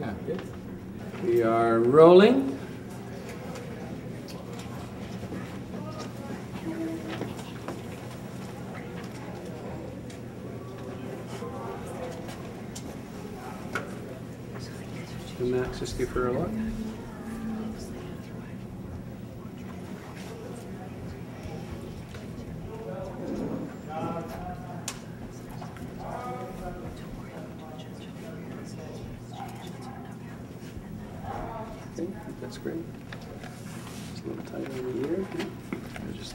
Yeah. We are rolling. Can Max just give her a look? That's great. Just a little tighter in the ear. Just.